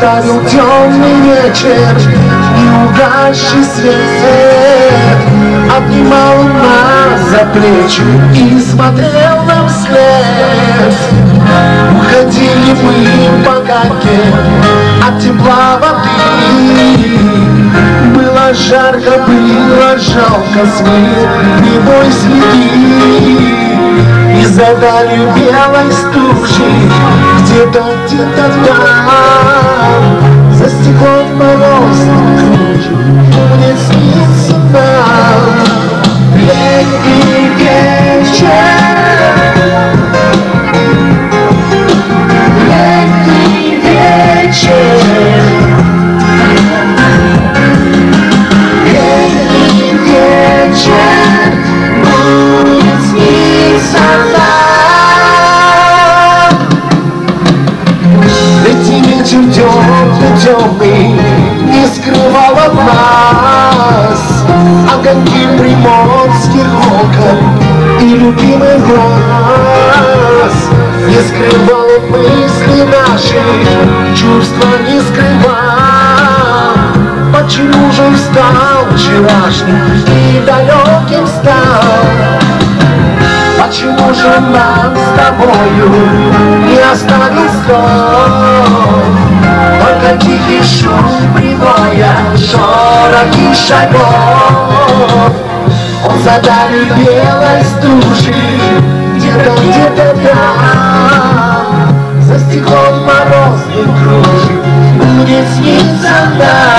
Оставил темный вечер и угасший свет. Обнимал нас за плечи и смотрел нам вслед. Уходили мы по гаке от тепла воды. Было жарко, было жалко, смыл прибой следи И за далью белой стужи. Где-то, где-то там За стеклом морозным кружит. Будет сниться нам. Летний вечер наши Чувства не скрывал Почему же устал вчерашним И далеким стал Почему же нам с тобою не оставить слов? Только тихий шум прибоя, шорохи шагов. Он за далью белой стужи, где-то, где-то там, За стеклом кружит, будет сниться нам.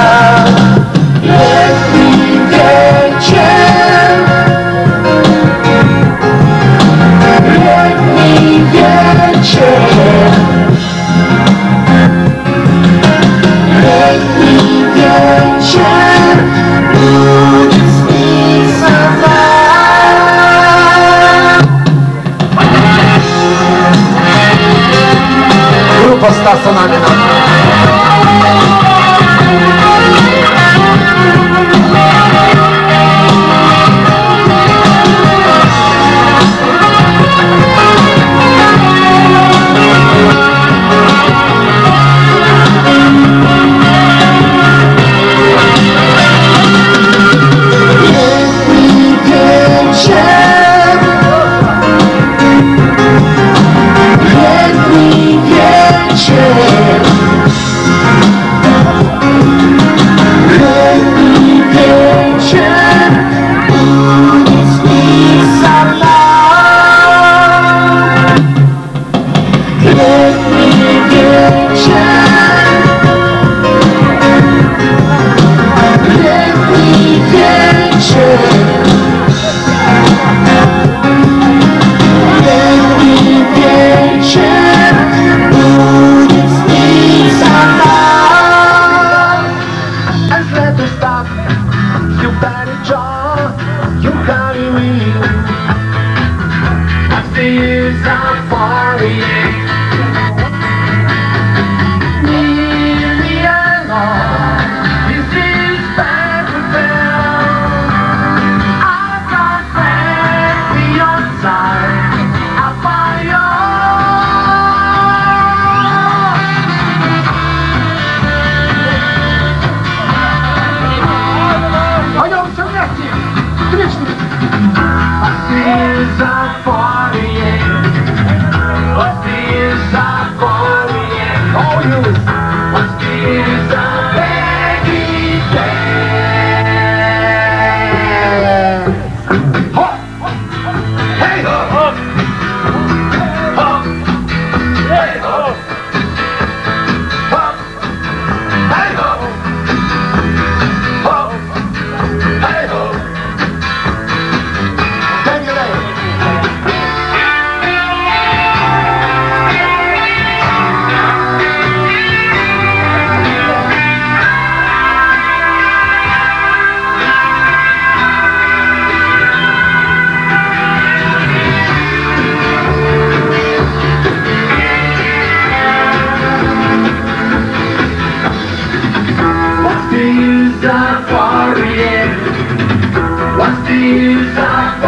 use use?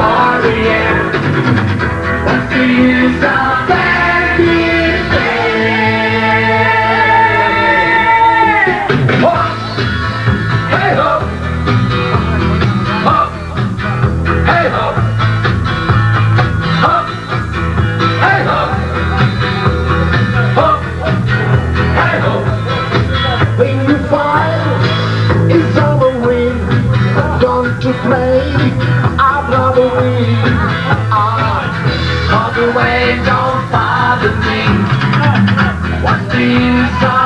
Hey ho! Hop! Hey ho! Hop! Hey ho! Hop! Hey ho! When you find it's all we are. Talk away, don't bother me. What's inside?